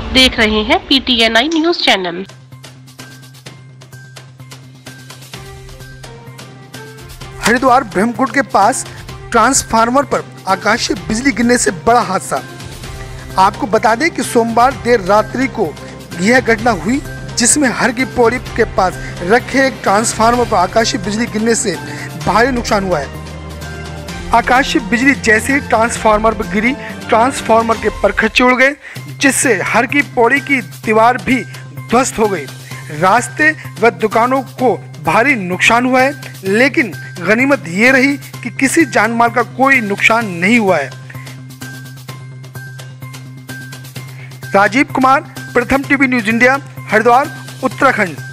आप देख रहे हैं पीटीएनआई न्यूज़ चैनल हरिद्वार ब्रह्मकुट के पास ट्रांसफार्मर पर आकाशीय बिजली गिरने से बड़ा हादसा। आपको बता दें कि सोमवार देर रात्रि को यह घटना हुई, जिसमें हर की पौड़ी के पास रखे एक ट्रांसफार्मर पर आकाशीय बिजली गिरने से भारी नुकसान हुआ है। आकाशीय बिजली जैसे ही ट्रांसफार्मर पर गिरी, ट्रांसफार्मर के परखच्चे उड़ गए, जिससे हर की पौड़ी की दीवार भी ध्वस्त हो गई। रास्ते व दुकानों को भारी नुकसान हुआ है, लेकिन गनीमत ये रही कि किसी जान माल का कोई नुकसान नहीं हुआ है। Rajiv Kumar, Pratham TV news India, Haridwar, Uttarakhand.